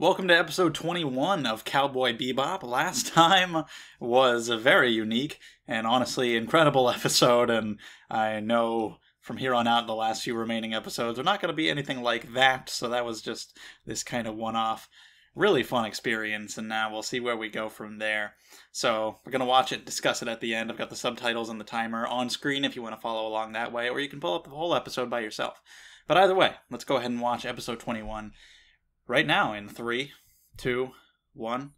Welcome to episode 21 of Cowboy Bebop. Last time was a very unique and honestly incredible episode, and I know from here on out the last few remaining episodes are not going to be anything like that, so that was just this kind of one off, really fun experience, and now we'll see where we go from there. So we're going to watch it, discuss it at the end. I've got the subtitles and the timer on screen if you want to follow along that way, or you can pull up the whole episode by yourself. But either way, let's go ahead and watch episode 21 right now in three, two, one,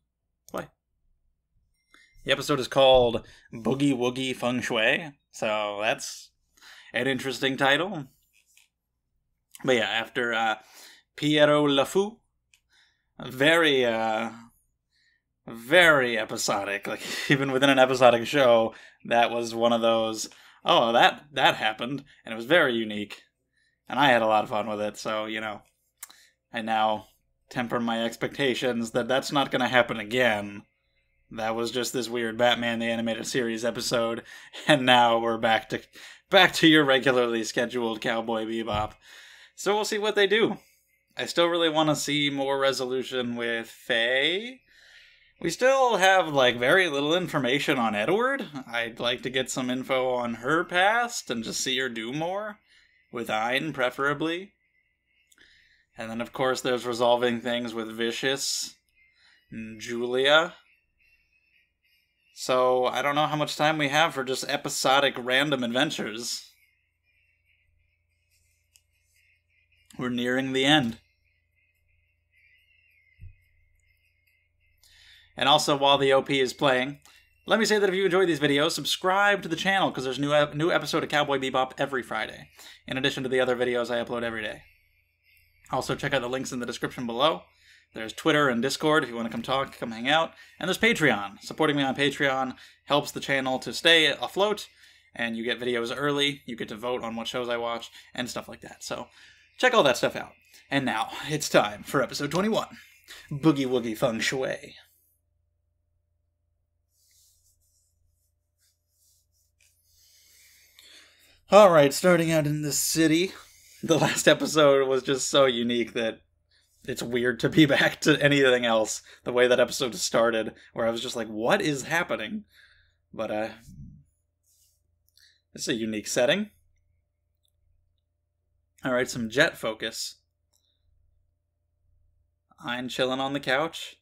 play. The episode is called Boogie Woogie Feng Shui, so that's an interesting title. But yeah, after uh, Pierrot le Fou, very, uh, very episodic. Like even within an episodic show, that was one of those. Oh, that that happened, and it was very unique, and I had a lot of fun with it. So you know, I now temper my expectations that that's not going to happen again. That was just this weird Batman the Animated Series episode, and now we're back to back to your regularly scheduled Cowboy Bebop. So we'll see what they do. I still really want to see more resolution with Faye. We still have like very little information on Edward. I'd like to get some info on her past and just see her do more with Ein preferably. And then, of course, there's resolving things with Vicious and Julia. So, I don't know how much time we have for just episodic random adventures. We're nearing the end. And also, while the OP is playing, let me say that if you enjoy these videos, subscribe to the channel because there's new, new episode of Cowboy Bebop every Friday, in addition to the other videos I upload every day. Also, check out the links in the description below. There's Twitter and Discord if you want to come talk, come hang out. And there's Patreon. Supporting me on Patreon helps the channel to stay afloat, and you get videos early. You get to vote on what shows I watch, and stuff like that. So, check all that stuff out. And now, it's time for episode 21 Boogie Woogie Feng Shui. Alright, starting out in the city the last episode was just so unique that it's weird to be back to anything else the way that episode started where i was just like what is happening? But uh it's a unique setting. All right some jet focus. I'm chilling on the couch.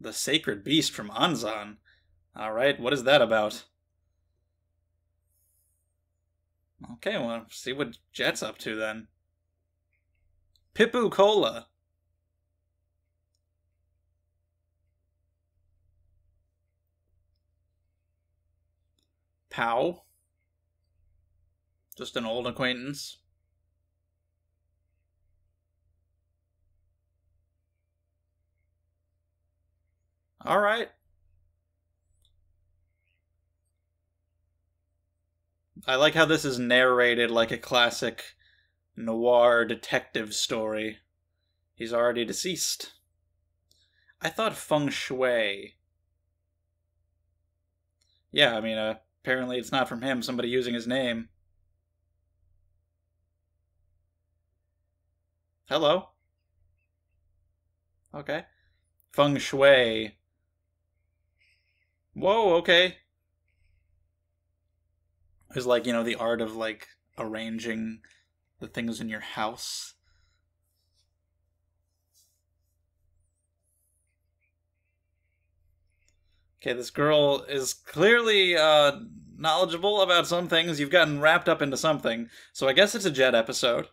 The sacred beast from anzan. All right what is that about Okay, well, see what Jet's up to then. Pippu Cola. Pow. Just an old acquaintance. All right. I like how this is narrated like a classic noir detective story. He's already deceased. I thought feng shui. Yeah, I mean, uh, apparently it's not from him, somebody using his name. Hello? Okay. Feng shui. Whoa, okay is like you know the art of like arranging the things in your house. Okay this girl is clearly uh knowledgeable about some things. You've gotten wrapped up into something. So i guess it's a jet episode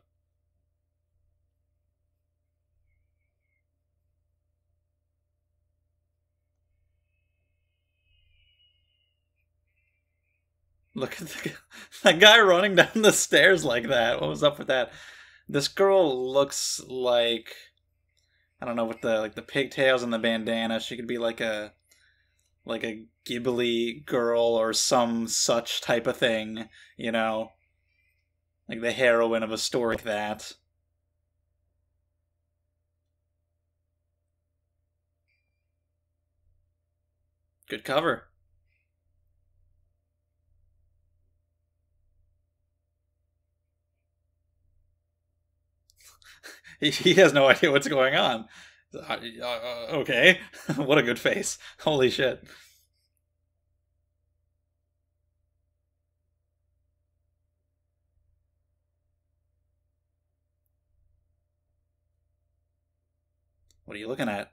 Look at the, that guy running down the stairs like that. What was up with that? This girl looks like I don't know with the like the pigtails and the bandana. She could be like a like a Ghibli girl or some such type of thing, you know, like the heroine of a story like that. Good cover. He, he has no idea what's going on. Uh, uh, okay. what a good face. Holy shit. What are you looking at?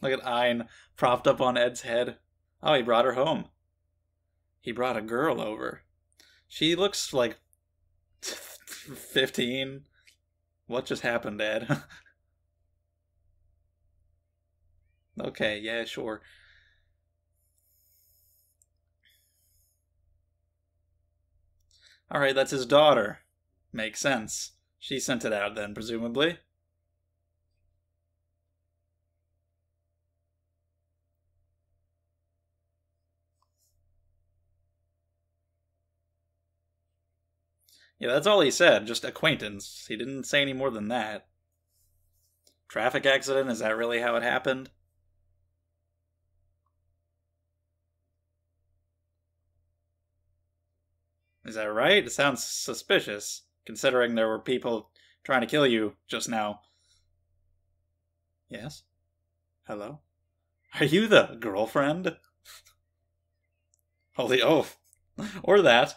Look at Ein propped up on Ed's head. Oh, he brought her home. He brought a girl over. She looks like 15. What just happened, Dad? okay, yeah, sure. Alright, that's his daughter. Makes sense. She sent it out then, presumably. Yeah, that's all he said, just acquaintance. He didn't say any more than that. Traffic accident? Is that really how it happened? Is that right? It sounds suspicious, considering there were people trying to kill you just now. Yes? Hello? Are you the girlfriend? Holy oath. or that.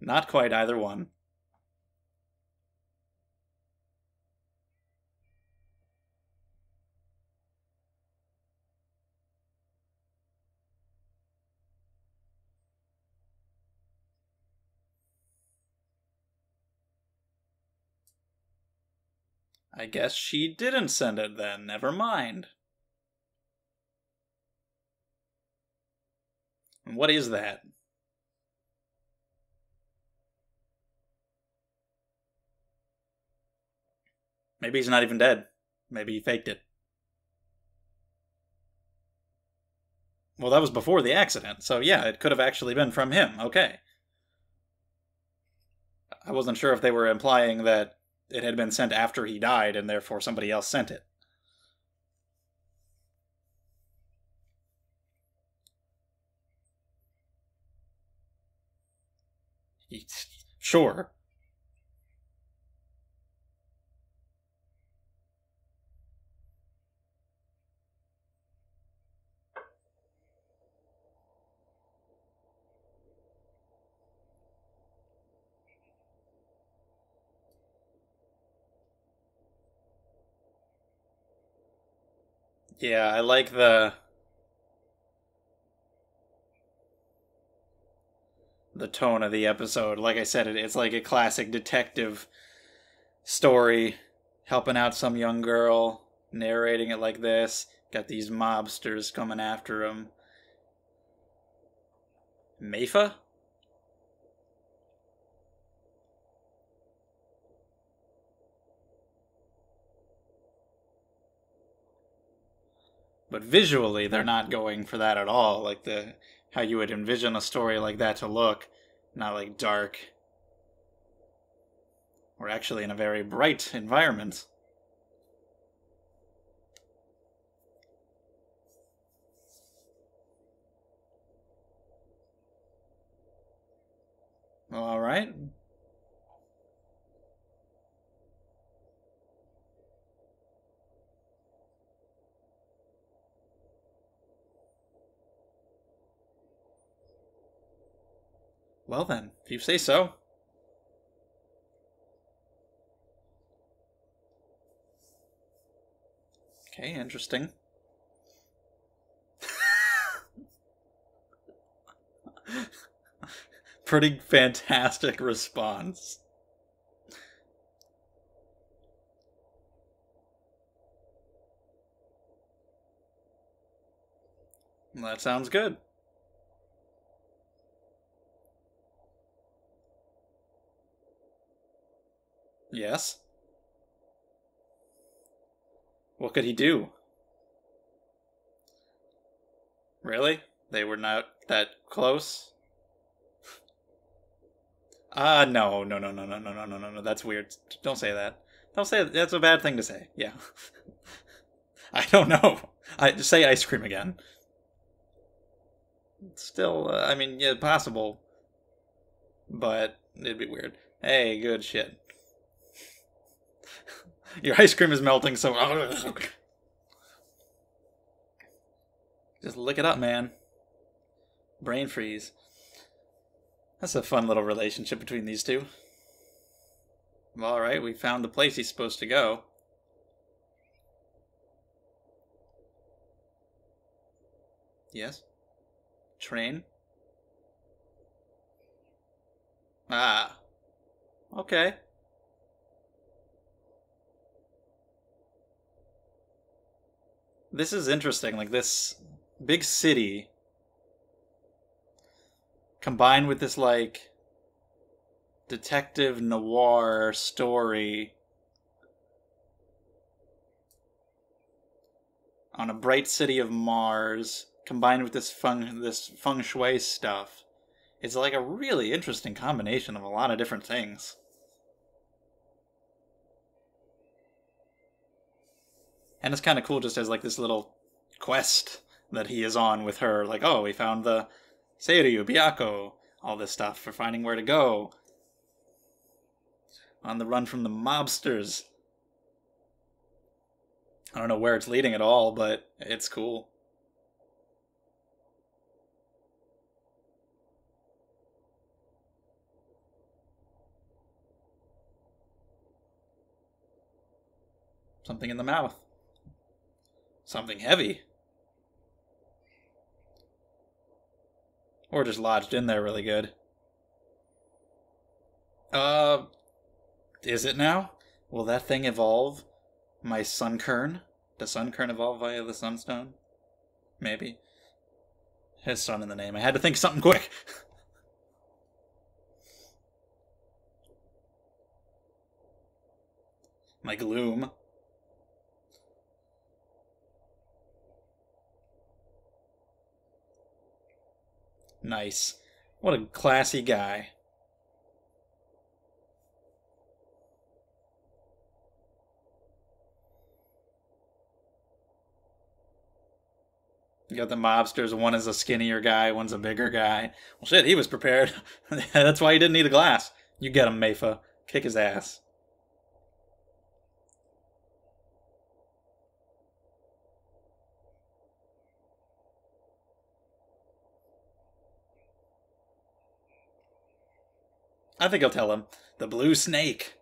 Not quite either one. I guess she didn't send it then. Never mind. What is that? Maybe he's not even dead. Maybe he faked it. Well, that was before the accident, so yeah, it could have actually been from him. Okay. I wasn't sure if they were implying that it had been sent after he died and therefore somebody else sent it. Sure. Yeah, I like the the tone of the episode. Like I said, it, it's like a classic detective story, helping out some young girl, narrating it like this. Got these mobsters coming after him. Meifa? But visually they're not going for that at all. Like the how you would envision a story like that to look not like dark we're actually in a very bright environment. All right Well then, if you say so. Okay, interesting. Pretty fantastic response. That sounds good. Yes. What could he do? Really? They were not that close? Ah, uh, no, no, no, no, no, no, no, no, no, no. That's weird. Don't say that. Don't say that. That's a bad thing to say. Yeah. I don't know. I just say ice cream again. Still, uh, I mean, yeah, possible, but it'd be weird. Hey, good shit. Your ice cream is melting, so. Just lick it up, man. Brain freeze. That's a fun little relationship between these two. Alright, we found the place he's supposed to go. Yes? Train? Ah. Okay. This is interesting. Like, this big city combined with this, like, detective noir story on a bright city of Mars combined with this feng this feng shui stuff. It's like a really interesting combination of a lot of different things. And it's kind of cool just as like this little quest that he is on with her. Like, oh, we found the Seiryu, Byakko, all this stuff for finding where to go. On the run from the mobsters. I don't know where it's leading at all, but it's cool. Something in the mouth. Something heavy. Or just lodged in there really good. Uh, is it now? Will that thing evolve? My Sunkern? Does Sunkern evolve via the Sunstone? Maybe. His sun in the name. I had to think something quick. My gloom. Nice. What a classy guy. You got the mobsters. One is a skinnier guy, one's a bigger guy. Well, shit, he was prepared. That's why he didn't need a glass. You get him, Meifa. Kick his ass. I think I'll tell him. The blue snake.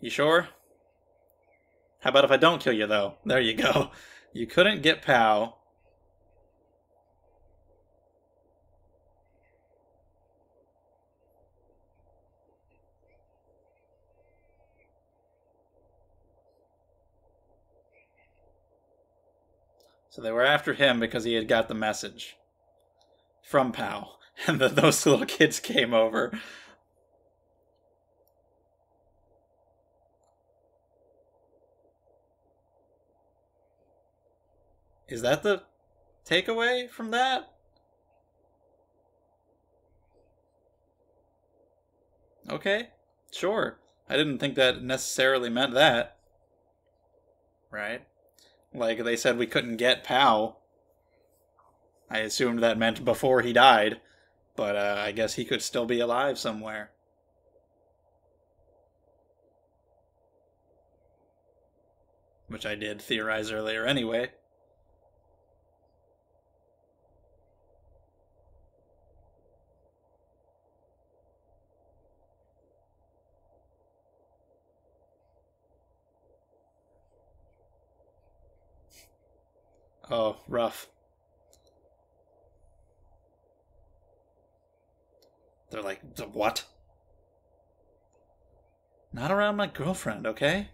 You sure? How about if I don't kill you, though? There you go. You couldn't get Pao. So they were after him because he had got the message from Pao. And that those little kids came over. Is that the takeaway from that? Okay, sure. I didn't think that necessarily meant that. Right? Like they said we couldn't get Pao. I assumed that meant before he died, but uh, I guess he could still be alive somewhere. Which I did theorize earlier anyway. Oh, rough. They're like, what? Not around my girlfriend, okay?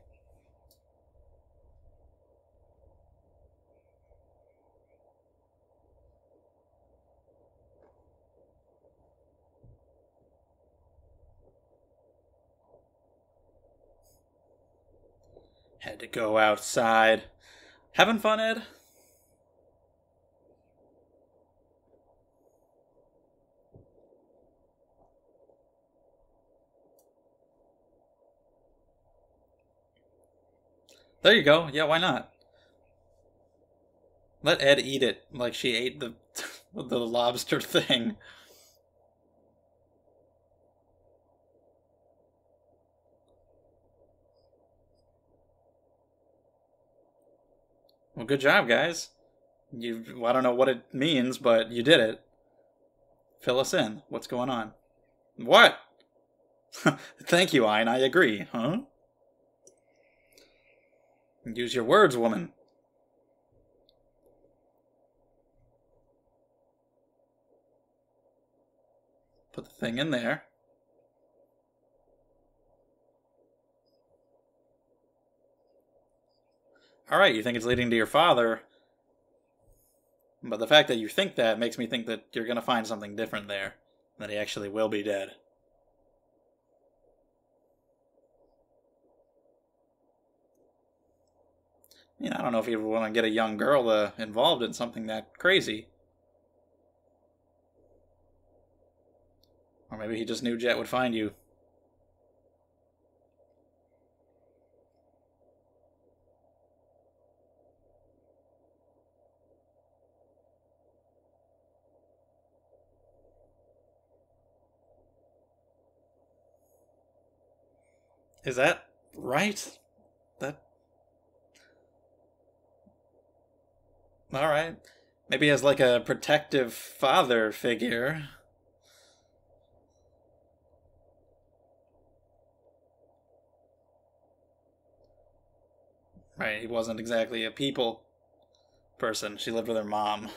Had to go outside. Having fun, Ed? There you go. Yeah, why not? Let Ed eat it like she ate the the lobster thing. Well, good job, guys. You, I don't know what it means, but you did it. Fill us in. What's going on? What? Thank you, Ein. I agree. Huh? Use your words, woman. Put the thing in there. Alright, you think it's leading to your father. But the fact that you think that makes me think that you're gonna find something different there. That he actually will be dead. I mean, I don't know if you want to get a young girl uh, involved in something that crazy. Or maybe he just knew Jet would find you. Is that right? Alright. Maybe as like a protective father figure. Right, he wasn't exactly a people person. She lived with her mom.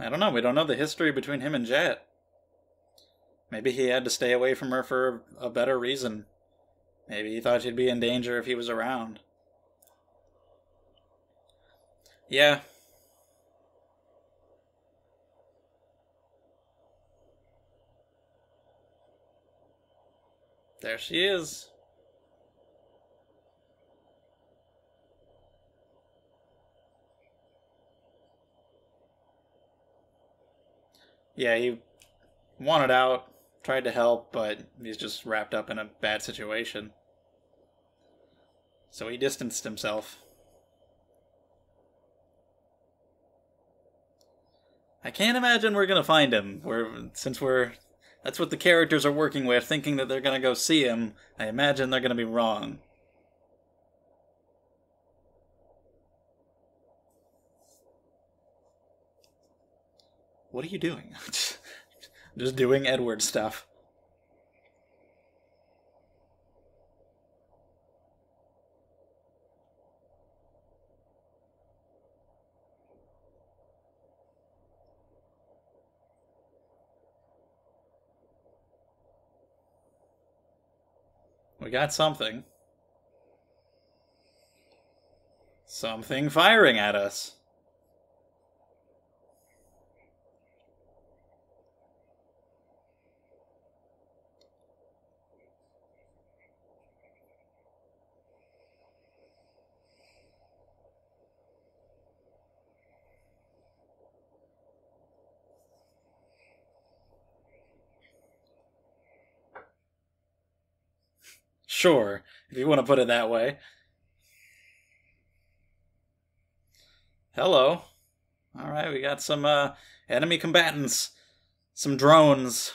I don't know. We don't know the history between him and Jet. Maybe he had to stay away from her for a better reason. Maybe he thought she'd be in danger if he was around. Yeah. There she is. Yeah, he wanted out, tried to help, but he's just wrapped up in a bad situation. So he distanced himself. I can't imagine we're gonna find him. We're since we're that's what the characters are working with, thinking that they're gonna go see him. I imagine they're gonna be wrong. What are you doing? Just doing Edward stuff. We got something. Something firing at us. Sure, if you want to put it that way. Hello. All right, we got some uh, enemy combatants, some drones.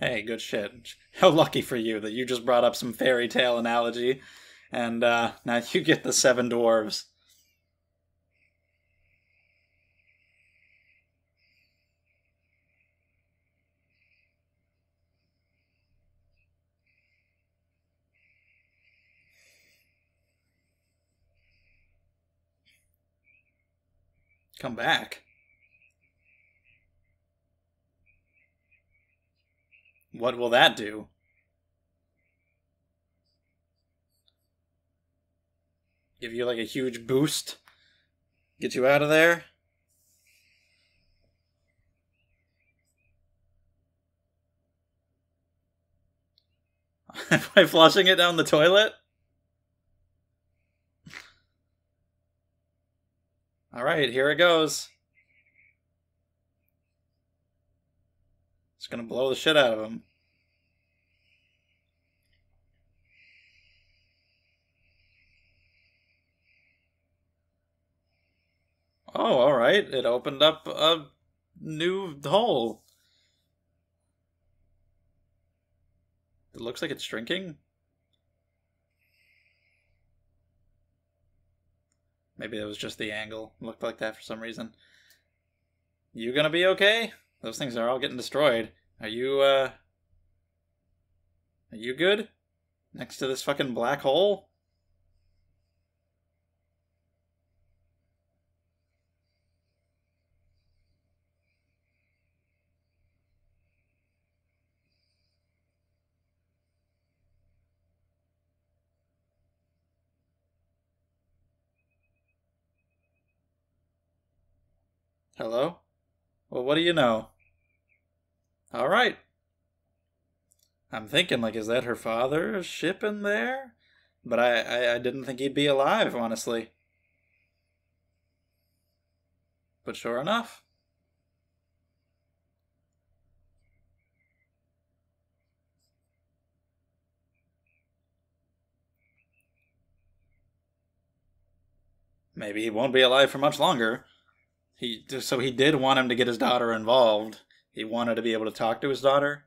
Hey, good shit. How lucky for you that you just brought up some fairy tale analogy, and uh, now you get the seven dwarves. Come back. What will that do? Give you like a huge boost? Get you out of there? By flushing it down the toilet? All right, here it goes. It's gonna blow the shit out of him. Oh, all right. It opened up a new hole. It looks like it's shrinking. Maybe it was just the angle. Looked like that for some reason. You gonna be okay? Those things are all getting destroyed. Are you, uh... Are you good? Next to this fucking black hole? Hello? Well, what do you know? All right. I'm thinking, like, is that her father's ship in there? But I, I, I didn't think he'd be alive, honestly. But sure enough. Maybe he won't be alive for much longer. He so he did want him to get his daughter involved. He wanted to be able to talk to his daughter.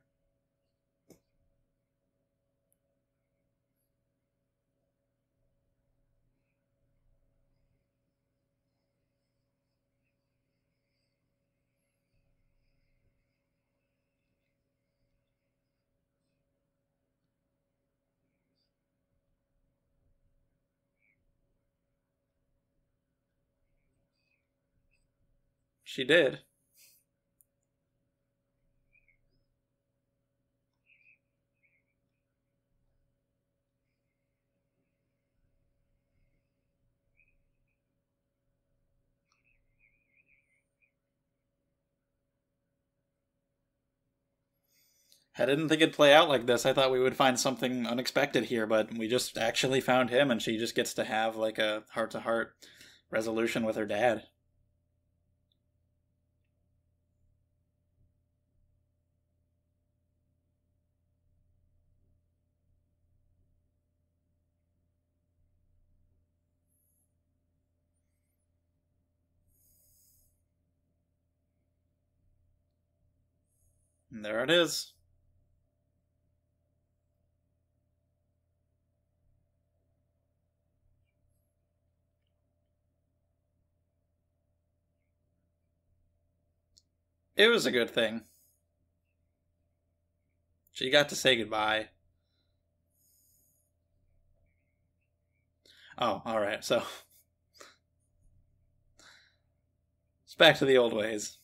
She did. I didn't think it'd play out like this. I thought we would find something unexpected here, but we just actually found him, and she just gets to have like a heart to heart resolution with her dad. There it is. It was a good thing. She got to say goodbye. Oh, alright, so. It's back to the old ways.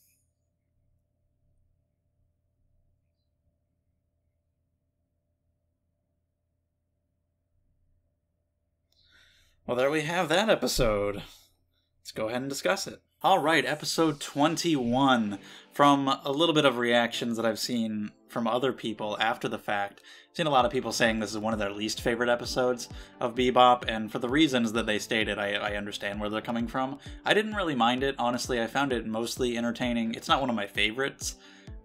Well, there we have that episode. Let's go ahead and discuss it. All right, episode 21. From a little bit of reactions that I've seen from other people after the fact, I've seen a lot of people saying this is one of their least favorite episodes of Bebop, and for the reasons that they stated, I, I understand where they're coming from. I didn't really mind it, honestly. I found it mostly entertaining. It's not one of my favorites,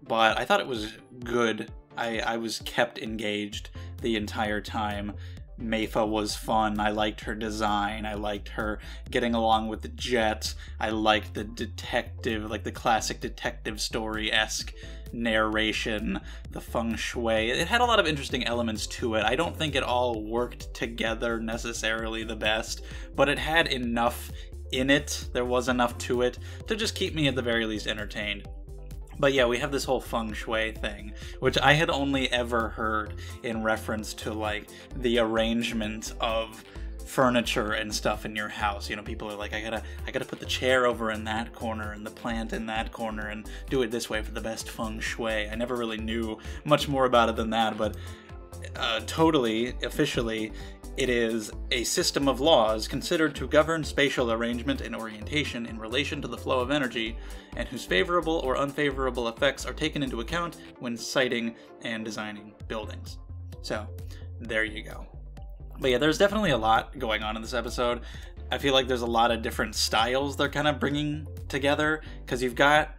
but I thought it was good. I, I was kept engaged the entire time. Meifa was fun. I liked her design. I liked her getting along with the jet. I liked the detective, like the classic detective story esque narration, the feng shui. It had a lot of interesting elements to it. I don't think it all worked together necessarily the best, but it had enough in it. There was enough to it to just keep me at the very least entertained. But yeah, we have this whole feng shui thing, which I had only ever heard in reference to like the arrangement of furniture and stuff in your house. You know, people are like, I gotta, I gotta put the chair over in that corner and the plant in that corner and do it this way for the best feng shui. I never really knew much more about it than that, but uh, totally officially it is a system of laws considered to govern spatial arrangement and orientation in relation to the flow of energy, and whose favorable or unfavorable effects are taken into account when siting and designing buildings. So, there you go. But yeah, there's definitely a lot going on in this episode. I feel like there's a lot of different styles they're kind of bringing together because you've got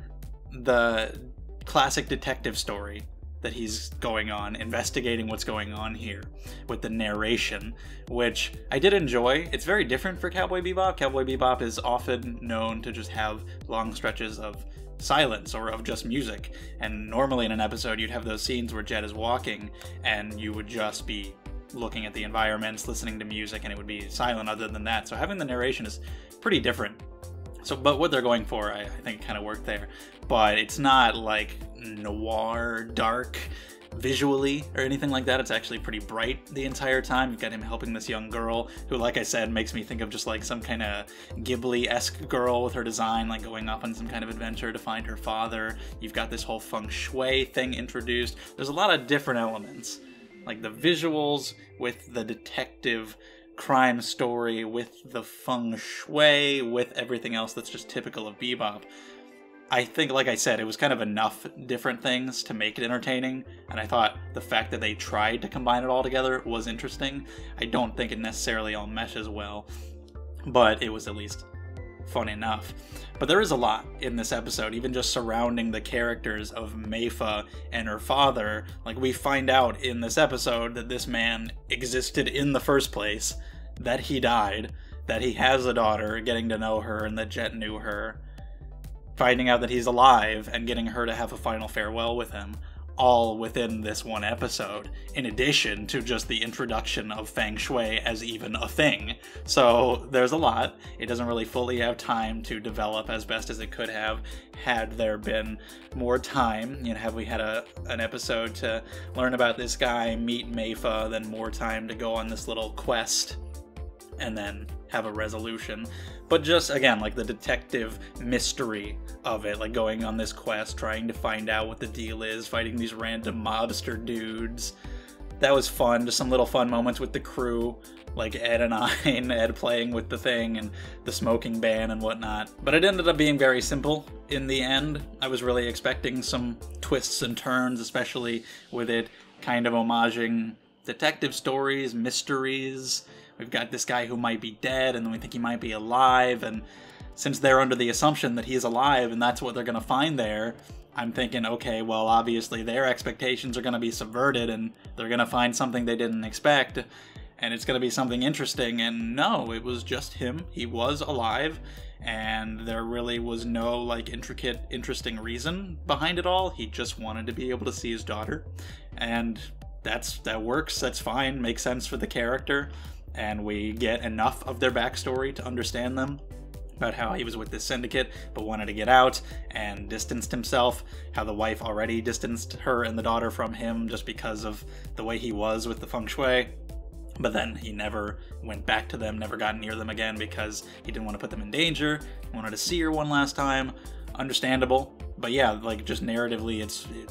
the classic detective story that he's going on, investigating what's going on here with the narration, which I did enjoy. It's very different for Cowboy Bebop. Cowboy Bebop is often known to just have long stretches of silence or of just music. And normally in an episode, you'd have those scenes where Jet is walking and you would just be looking at the environments, listening to music, and it would be silent other than that. So having the narration is pretty different. So, but what they're going for, I, I think, kind of worked there. But it's not like noir, dark visually or anything like that. It's actually pretty bright the entire time. You've got him helping this young girl who, like I said, makes me think of just like some kind of Ghibli esque girl with her design, like going off on some kind of adventure to find her father. You've got this whole feng shui thing introduced. There's a lot of different elements. Like the visuals with the detective crime story, with the feng shui, with everything else that's just typical of Bebop. I think, like I said, it was kind of enough different things to make it entertaining, and I thought the fact that they tried to combine it all together was interesting. I don't think it necessarily all meshes well, but it was at least fun enough. But there is a lot in this episode, even just surrounding the characters of Meifa and her father. Like, we find out in this episode that this man existed in the first place, that he died, that he has a daughter, getting to know her, and that Jet knew her finding out that he's alive and getting her to have a final farewell with him all within this one episode, in addition to just the introduction of Feng Shui as even a thing. So there's a lot. It doesn't really fully have time to develop as best as it could have had there been more time. You know, have we had a an episode to learn about this guy, meet Meifa, then more time to go on this little quest, and then have a resolution. But just again like the detective mystery of it like going on this quest trying to find out what the deal is fighting these random mobster dudes. That was fun. Just some little fun moments with the crew like ed and Ein and ed playing with the thing and the smoking ban and whatnot. But it ended up being very simple in the end. I was really expecting some twists and turns especially with it kind of homaging detective stories mysteries we've got this guy who might be dead and then we think he might be alive and since they're under the assumption that he's alive and that's what they're going to find there i'm thinking okay well obviously their expectations are going to be subverted and they're going to find something they didn't expect and it's going to be something interesting. And no it was just him. He was alive and there really was no like intricate interesting reason behind it all. He just wanted to be able to see his daughter and that's that works. That's fine. Makes sense for the character and we get enough of their backstory to understand them about how he was with this syndicate but wanted to get out and distanced himself, how the wife already distanced her and the daughter from him just because of the way he was with the feng shui. But then he never went back to them, never got near them again because he didn't want to put them in danger, he wanted to see her one last time. Understandable. But yeah, like just narratively, it's. It,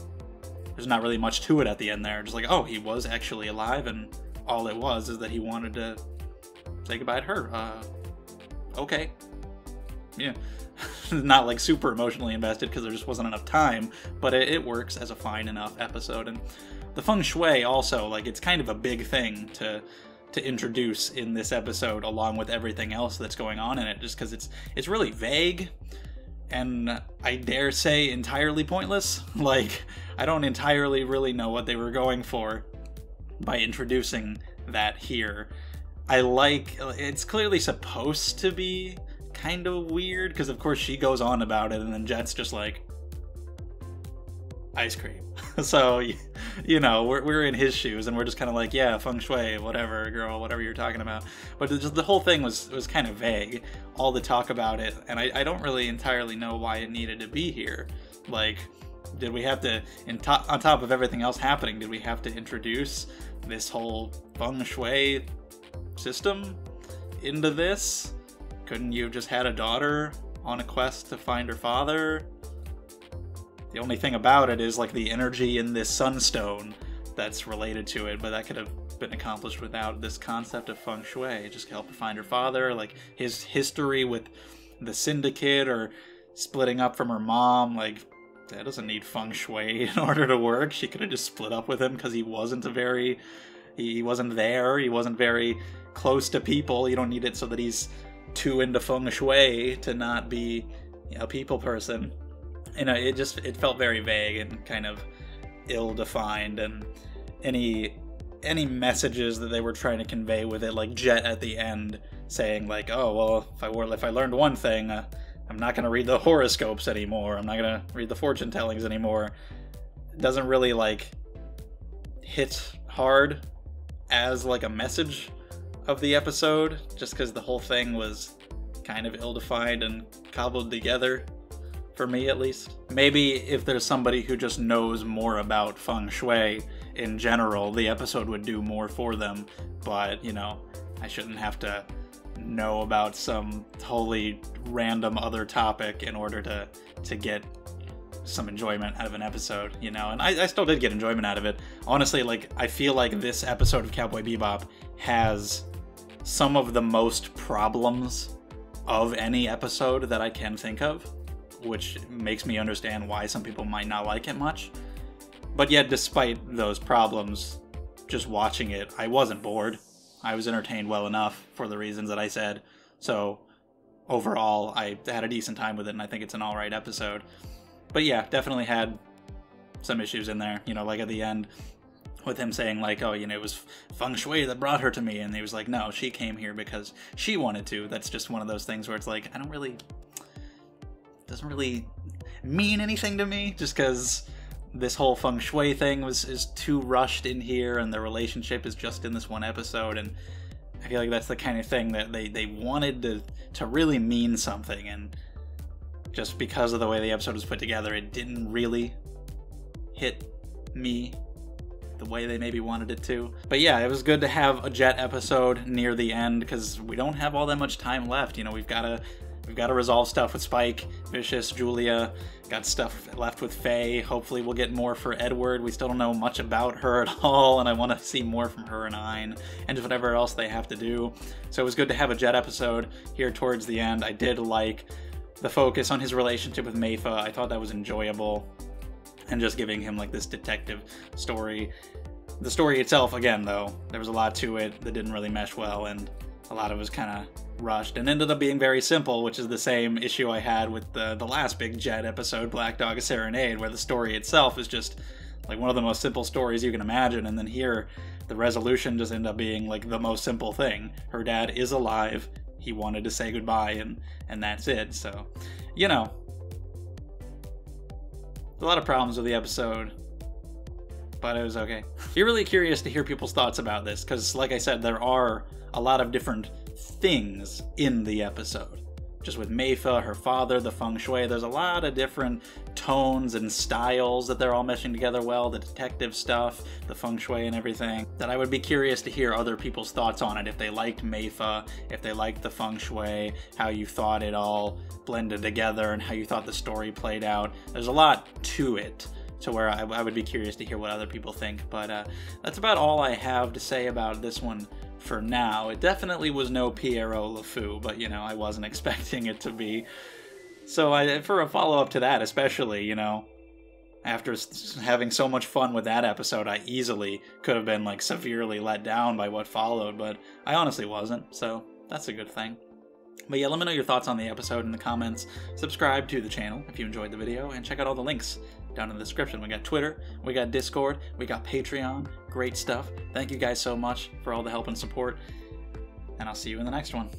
there's not really much to it at the end there. Just like, oh, he was actually alive and all it was is that he wanted to say goodbye to her. Uh, okay. Yeah. Not like super emotionally invested because there just wasn't enough time, but it, it, works as a fine enough episode. And the feng shui also, like, it's kind of a big thing to to introduce in this episode along with everything else that's going on in it just because it's it's really vague and I dare say entirely pointless. Like, I don't entirely really know what they were going for by introducing that here. I like it's clearly supposed to be kind of weird because of course she goes on about it and then Jet's just like ice cream. so you know we're we're in his shoes and we're just kind of like yeah feng shui whatever girl whatever you're talking about. But just the whole thing was was kind of vague. All the talk about it and I, I don't really entirely know why it needed to be here. Like did we have to in on top of everything else happening did we have to introduce this whole feng shui system into this? Couldn't you have just had a daughter on a quest to find her father? The only thing about it is like the energy in this sunstone that's related to it, but that could have been accomplished without this concept of feng shui. Just help her find her father, like his history with the syndicate or splitting up from her mom, like that doesn't need feng shui in order to work. She could have just split up with him because he wasn't a very, he wasn't there. He wasn't very close to people. You don't need it so that he's too into feng shui to not be you a people person. You know, it just it felt very vague and kind of ill-defined, and any any messages that they were trying to convey with it, like Jet at the end saying like, "Oh well, if I were if I learned one thing, uh, I'm not gonna read the horoscopes anymore. I'm not gonna read the fortune tellings anymore." It doesn't really like hit hard as like a message of the episode, just because the whole thing was kind of ill-defined and cobbled together for me at least. Maybe if there's somebody who just knows more about feng shui in general, the episode would do more for them, but you know, I shouldn't have to know about some totally random other topic in order to to get some enjoyment out of an episode, you know, and I, I, still did get enjoyment out of it. Honestly, like I feel like this episode of Cowboy Bebop has some of the most problems of any episode that I can think of, which makes me understand why some people might not like it much. But yet, despite those problems, just watching it, I wasn't bored. I was entertained well enough for the reasons that I said. So, overall, I had a decent time with it, and I think it's an alright episode. But yeah, definitely had some issues in there. You know, like at the end, with him saying like, "Oh, you know, it was feng shui that brought her to me," and he was like, "No, she came here because she wanted to." That's just one of those things where it's like, I don't really doesn't really mean anything to me, just because this whole feng shui thing was is too rushed in here, and the relationship is just in this one episode, and I feel like that's the kind of thing that they they wanted to to really mean something, and just because of the way the episode was put together, it didn't really hit me the way they maybe wanted it to. But yeah, it was good to have a Jet episode near the end because we don't have all that much time left. You know, we've got to we've got to resolve stuff with Spike, Vicious, Julia. Got stuff left with Faye. Hopefully, we'll get more for Edward. We still don't know much about her at all, and I want to see more from her and Ein, and just whatever else they have to do. So it was good to have a Jet episode here towards the end. I did like the focus on his relationship with Meifa. I thought that was enjoyable and just giving him like this detective story. The story itself, again, though, there was a lot to it that didn't really mesh well, and a lot of it was kind of rushed and ended up being very simple, which is the same issue I had with the, the last Big Jet episode, Black Dog a Serenade, where the story itself is just like one of the most simple stories you can imagine, and then here the resolution just ended up being like the most simple thing. Her dad is alive, he wanted to say goodbye, and, and that's it. So, you know, a lot of problems with the episode, but it was okay. You're really curious to hear people's thoughts about this because, like I said, there are a lot of different things in the episode just with Meifa, her father, the feng shui. There's a lot of different tones and styles that they're all meshing together well, the detective stuff, the feng shui and everything. That I would be curious to hear other people's thoughts on it. If they liked Meifa, if they liked the feng shui, how you thought it all blended together and how you thought the story played out. There's a lot to it to where I, I would be curious to hear what other people think. But uh, that's about all I have to say about this one for now. It definitely was no Pierrot le Fou, but you know, I wasn't expecting it to be. So I, for a follow up to that, especially, you know, after having so much fun with that episode, I easily could have been like severely let down by what followed, but I honestly wasn't, so that's a good thing. But yeah, let me know your thoughts on the episode in the comments. Subscribe to the channel if you enjoyed the video, and check out all the links down in the description. We got Twitter, we got Discord, we got Patreon. Great stuff. Thank you guys so much for all the help and support, and I'll see you in the next one.